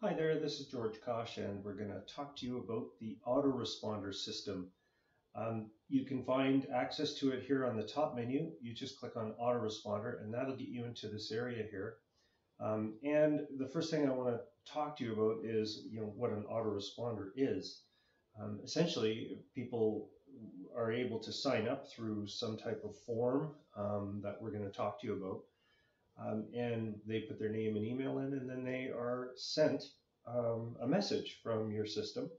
Hi there, this is George Kosch, and we're going to talk to you about the autoresponder system. Um, you can find access to it here on the top menu. You just click on autoresponder, and that'll get you into this area here. Um, and the first thing I want to talk to you about is, you know, what an autoresponder is. Um, essentially, people are able to sign up through some type of form um, that we're going to talk to you about. Um, and they put their name and email in, and then they are sent um, a message from your system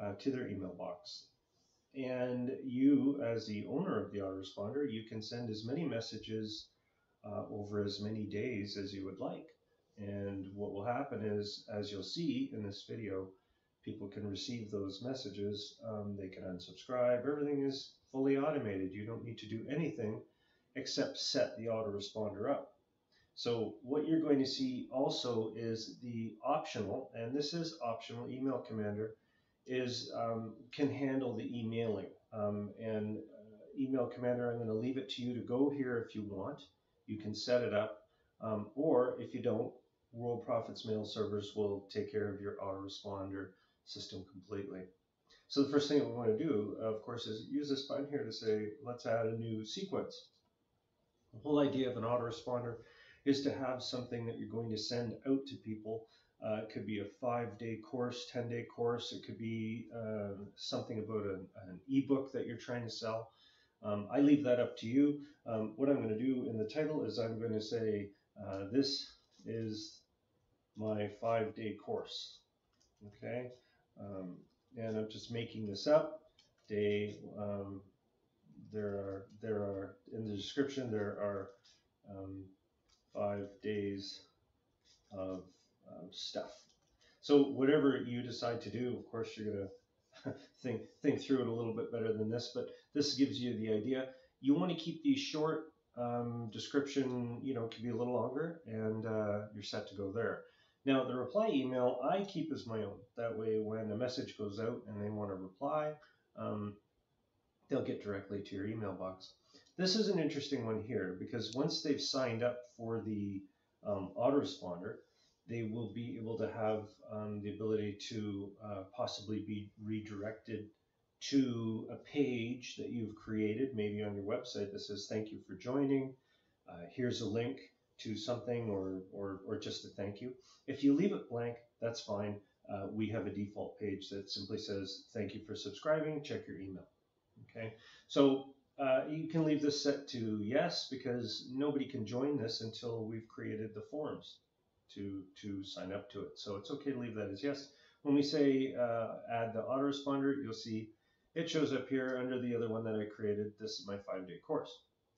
uh, to their email box. And you, as the owner of the autoresponder, you can send as many messages uh, over as many days as you would like. And what will happen is, as you'll see in this video, people can receive those messages. Um, they can unsubscribe. Everything is fully automated. You don't need to do anything except set the autoresponder up. So what you're going to see also is the optional, and this is optional, Email Commander is um, can handle the emailing. Um, and uh, Email Commander, I'm going to leave it to you to go here if you want. You can set it up, um, or if you don't, Worldprofit's Mail servers will take care of your autoresponder system completely. So the first thing we want to do, of course, is use this button here to say, let's add a new sequence. The whole idea of an autoresponder is to have something that you're going to send out to people. Uh, it could be a five day course, 10 day course. It could be uh, something about an, an ebook that you're trying to sell. Um, I leave that up to you. Um, what I'm going to do in the title is I'm going to say, uh, this is my five day course. Okay. Um, and I'm just making this up. Day, um, there are, there are, in the description, there are um, five days of um, stuff. So whatever you decide to do, of course, you're going to think think through it a little bit better than this, but this gives you the idea. You want to keep these short. Um, description, you know, can be a little longer, and uh, you're set to go there. Now, the reply email I keep as my own. That way, when a message goes out and they want to reply, um, they'll get directly to your email box. This is an interesting one here because once they've signed up for the um, autoresponder, they will be able to have um, the ability to uh, possibly be redirected to a page that you've created, maybe on your website that says, thank you for joining. Uh, here's a link to something or, or, or just a thank you. If you leave it blank, that's fine. Uh, we have a default page that simply says, thank you for subscribing, check your email. Okay, so uh, you can leave this set to yes because nobody can join this until we've created the forms to, to sign up to it. So it's okay to leave that as yes. When we say uh, add the autoresponder, you'll see it shows up here under the other one that I created. This is my five-day course.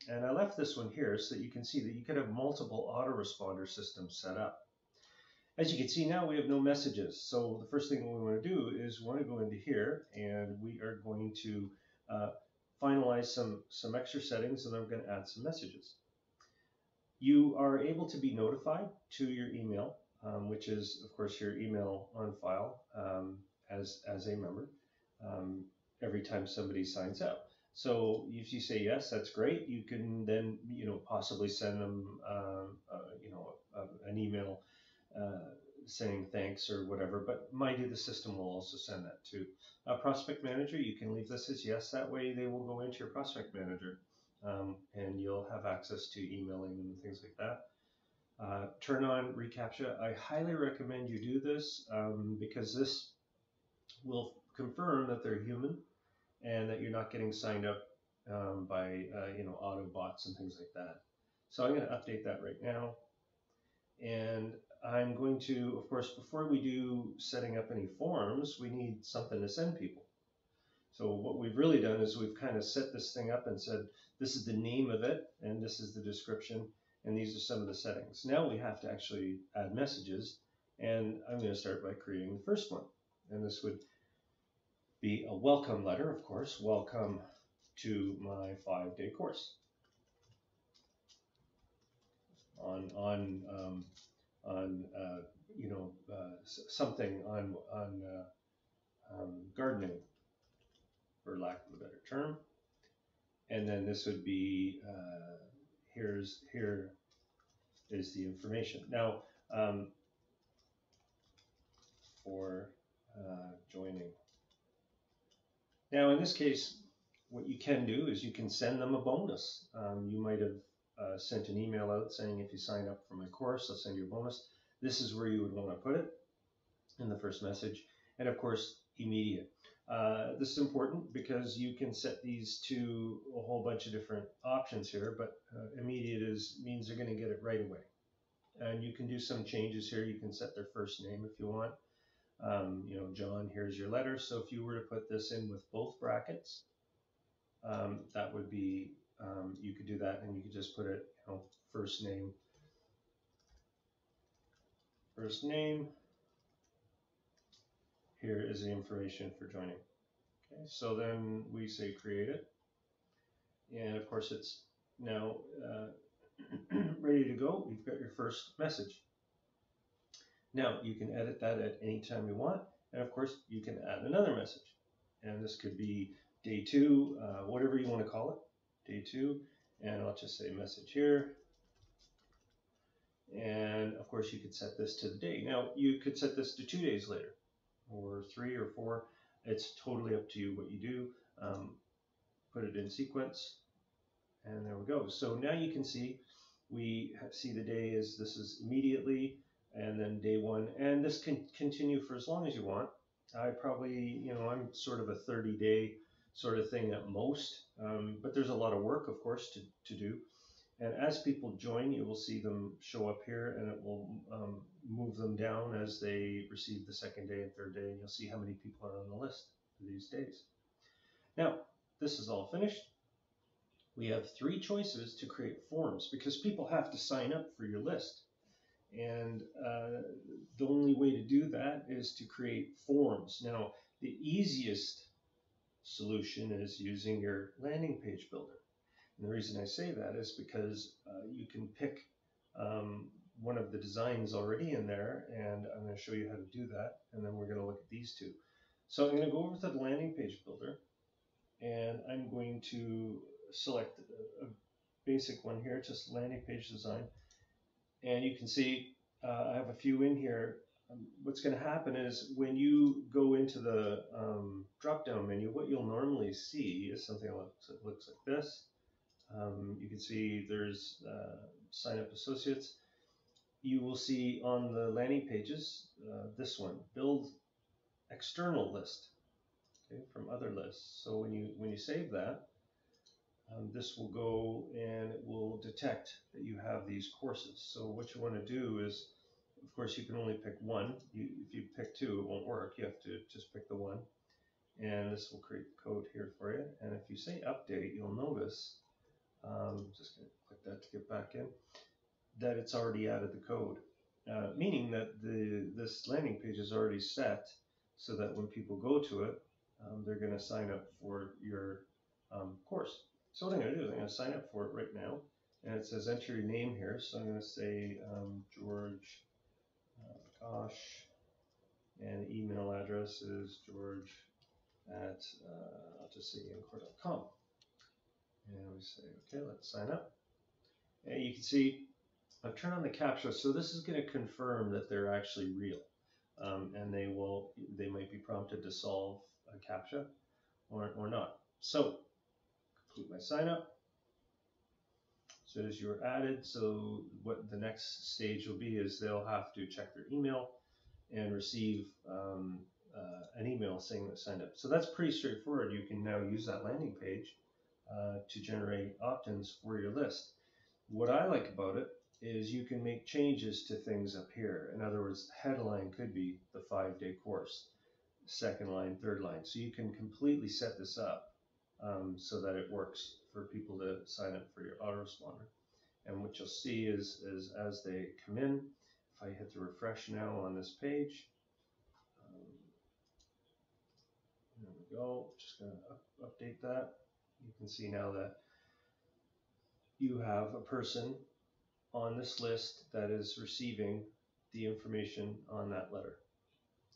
And I left this one here so that you can see that you could have multiple autoresponder systems set up. As you can see now, we have no messages. So the first thing we want to do is we want to go into here and we are going to uh, finalize some, some extra settings and then we're going to add some messages. You are able to be notified to your email, um, which is, of course, your email on file um, as, as a member um, every time somebody signs up. So if you say yes, that's great. You can then, you know, possibly send them, uh, uh, you know, an email uh, saying thanks or whatever. But mind you, the system will also send that to a prospect manager. You can leave this as yes. That way they will go into your prospect manager um, and you'll have access to emailing and things like that. Uh, turn on reCAPTCHA. I highly recommend you do this um, because this will confirm that they're human and that you're not getting signed up um, by uh, you know auto bots and things like that. So I'm going to update that right now. And I'm going to, of course, before we do setting up any forms, we need something to send people. So what we've really done is we've kind of set this thing up and said, this is the name of it, and this is the description, and these are some of the settings. Now we have to actually add messages, and I'm going to start by creating the first one. And this would be a welcome letter, of course. Welcome to my five-day course on on um, on uh, you know uh, something on on uh, um, gardening, for lack of a better term. And then this would be here's here is the information. Now um, for joining. Now in this case, what you can do is you can send them a bonus. Um, you might have uh, sent an email out saying if you sign up for my course, I'll send you a bonus. This is where you would want to put it in the first message. And of course, immediate. Uh, this is important because you can set these to a whole bunch of different options here, but uh, immediate is means they're going to get it right away. And you can do some changes here. You can set their first name if you want. Um, you know, John, here's your letter. So if you were to put this in with both brackets, um, that would be, um, you could do that and you could just put it, you know, first name, first name, here is the information for joining. Okay, so then we say create it. And of course it's now uh, ready to go. You've got your first message. Now you can edit that at any time you want. And of course you can add another message. And this could be day two, uh, whatever you want to call it, day two. And I'll just say message here. And of course you could set this to the day. Now you could set this to two days later or three or four. It's totally up to you what you do. Um, put it in sequence, and there we go. So now you can see we see the day is this is immediately, and then day one, and this can continue for as long as you want. I probably, you know, I'm sort of a 30 day sort of thing at most, um, but there's a lot of work, of course, to, to do. And as people join, you will see them show up here and it will um, move them down as they receive the second day and third day. And you'll see how many people are on the list for these days. Now, this is all finished. We have three choices to create forms because people have to sign up for your list. And uh, the only way to do that is to create forms. Now, the easiest solution is using your landing page builder. And the reason I say that is because uh, you can pick um, one of the designs already in there, and I'm going to show you how to do that, and then we're going to look at these two. So I'm going to go over to the landing page builder, and I'm going to select a, basic one here, just landing page design. And you can see uh, I have a few in here. Um, what's going to happen is when you go into the um, drop-down menu, what you'll normally see is something that looks, that looks like this. Um, you can see there's uh, sign up associates. You will see on the landing pages uh, this one, build external list okay, from other lists. So when you when you save that, um, this will go and it will detect that you have these courses. So what you want to do is, of course, you can only pick one. You, if you pick two, it won't work. You have to just pick the one. And this will create the code here for you. And if you say update, you'll notice um, just going to click that to get back in, that it's already added the code, uh, meaning that the this landing page is already set so that when people go to it, um, they're going to sign up for your um, course. So what I'm going to do is I'm going to sign up for it right now, and it says enter your name here, so I'm going to say um, George and email address is george at, uh, encore.com. And we say, okay, let's sign up. And you can see I've turned on the CAPTCHA, so this is going to confirm that they're actually real. Um, and they will, they might be prompted to solve a CAPTCHA or, or not. So, complete my sign up. So as you're added, so what the next stage will be is they'll have to check their email and receive um, uh, an email saying that signed up. So that's pretty straightforward. You can now use that landing page uh, to generate opt-ins for your list. What I like about it is you can make changes to things up here. In other words, headline could be the five-day course, second line, third line. So you can completely set this up um, so that it works for people to sign up for your autoresponder. And what you'll see is, is as they come in, if I hit the refresh now on this page, um, there we go, just gonna up, update that you can see now that you have a person on this list that is receiving the information on that letter.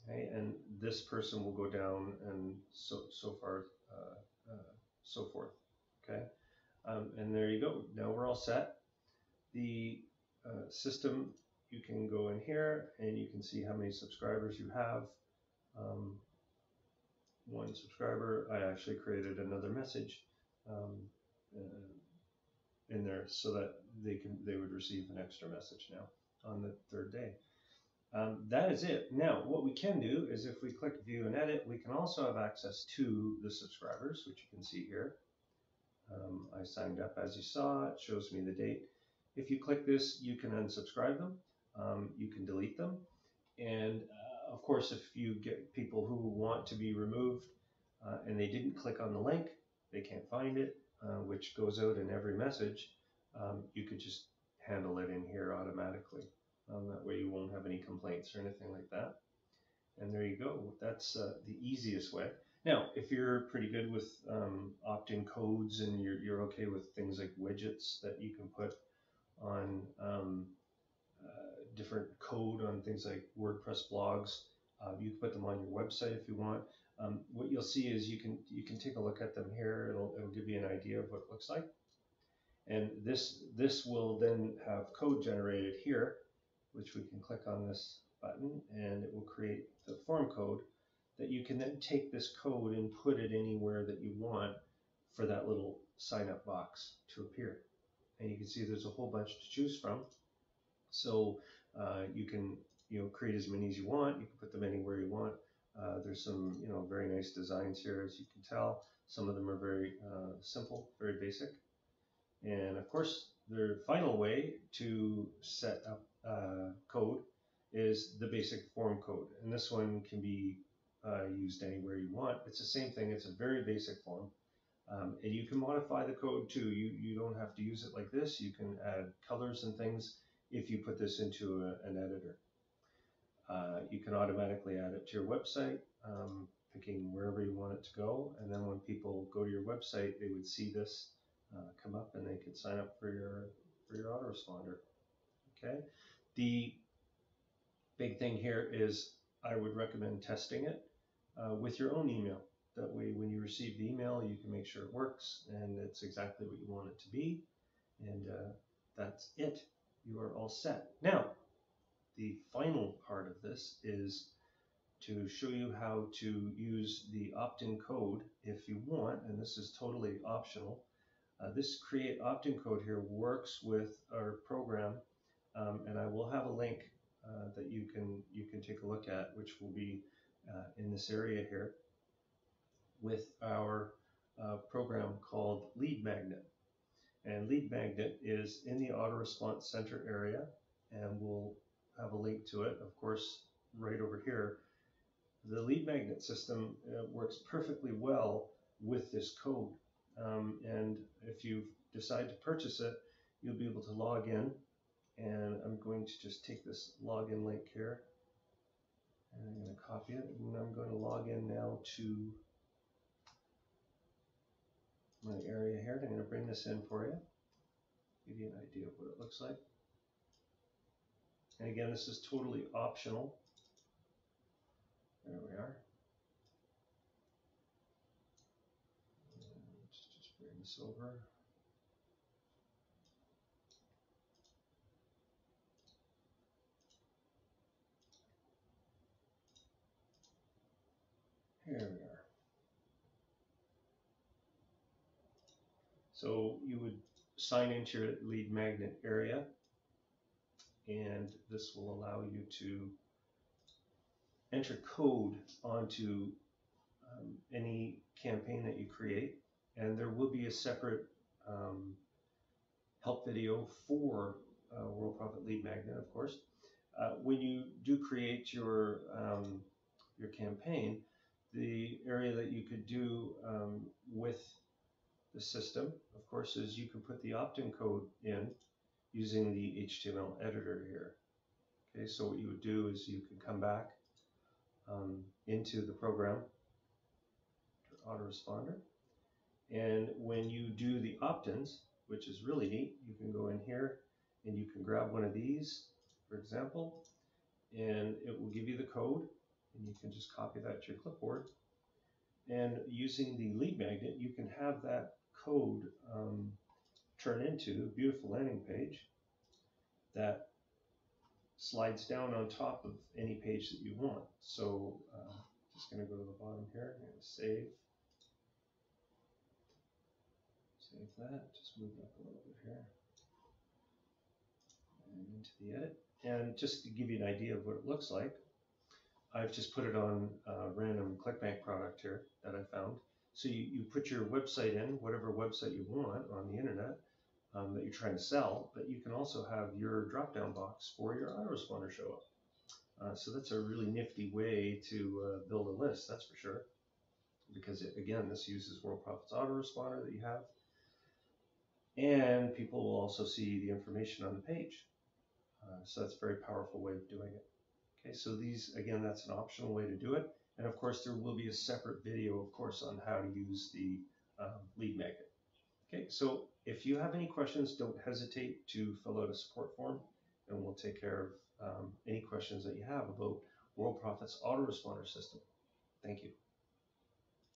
Okay, and this person will go down and so so far uh, uh, so forth. Okay, um, and there you go. Now we're all set. The uh, system you can go in here and you can see how many subscribers you have. Um, one subscriber, I actually created another message um, uh, in there so that they can they would receive an extra message now on the third day. Um, that is it. Now, what we can do is if we click view and edit, we can also have access to the subscribers, which you can see here. Um, I signed up as you saw, it shows me the date. If you click this, you can unsubscribe them, um, you can delete them. And uh, of course, if you get people who want to be removed uh, and they didn't click on the link, they can't find it, uh, which goes out in every message, um, you could just handle it in here automatically. Um, that way you won't have any complaints or anything like that. And there you go. That's uh, the easiest way. Now, if you're pretty good with um, opt-in codes and you're, you're okay with things like widgets that you can put on um, uh, different code on things like WordPress blogs, uh, you can put them on your website if you want. Um, what you'll see is you can you can take a look at them here. It'll, it'll give you an idea of what it looks like. And this this will then have code generated here which we can click on this button and it will create the form code that you can then take this code and put it anywhere that you want for that little sign up box to appear. And you can see there's a whole bunch to choose from. So uh, you can you know create as many as you want. You can put them anywhere you want. Uh, there's some you know very nice designs here as you can tell. Some of them are very uh, simple, very basic. And of course, the final way to set up uh, code is the basic form code. And this one can be uh, used anywhere you want. It's the same thing. It's a very basic form. Um, and you can modify the code too. You, you don't have to use it like this. You can add colors and things if you put this into a, an editor. Uh, you can automatically add it to your website, um, picking wherever you want it to go. And then when people go to your website, they would see this uh, come up and they could sign up for your, for your autoresponder. Okay. The big thing here is I would recommend testing it uh, with your own email. That way, when you receive the email, you can make sure it works and it's exactly what you want it to be. And uh, that's it. You are all set. Now, the final part of this is to show you how to use the opt-in code if you want, and this is totally optional. Uh, this create opt-in code here works with our program um, and I will have a link uh, that you can you can take a look at, which will be uh, in this area here with our uh, program called Lead Magnet. And Lead Magnet is in the Auto Response Center area, and we'll have a link to it, of course, right over here. The Lead Magnet system uh, works perfectly well with this code. Um, and if you decide to purchase it, you'll be able to log in and I'm going to just take this login link here and I'm going to copy it and I'm going to log in now to my area here. I'm going to bring this in for you, give you an idea of what it looks like. And again, this is totally optional. There we are. And just bring this over. Here we are. So you would sign into your lead magnet area and this will allow you to enter code onto um, any campaign that you create and there will be a separate um, help video for uh, Worldprofit Lead Magnet, of course. Uh, when you do create your um, your campaign, the area that you could do um, with the system, of course, is you can put the opt-in code in using the HTML editor here. Okay, so what you would do is you can come back um, into the program, autoresponder, and when you do the opt-ins, which is really neat, you can go in here and you can grab one of these, for example, and it will give you the code and you can just copy that to your clipboard. And using the lead magnet, you can have that code um, turn into a beautiful landing page that slides down on top of any page that you want. So uh, Just gonna go to the bottom here, I'm gonna save. Save that, just move up a little bit here. And into the edit, and just to give you an idea of what it looks like, I've just put it on a random ClickBank product here that I found. So you, you put your website in, whatever website you want on the internet um, that you're trying to sell, but you can also have your drop-down box for your autoresponder show up. Uh, so that's a really nifty way to uh, build a list, that's for sure. Because it, again, this uses Worldprofit's Autoresponder that you have. And people will also see the information on the page. Uh, so that's a very powerful way of doing it. Okay, so these, again, that's an optional way to do it. And of course, there will be a separate video, of course, on how to use the um, lead magnet. Okay, so if you have any questions, don't hesitate to fill out a support form and we'll take care of um, any questions that you have about Worldprofit's autoresponder system. Thank you.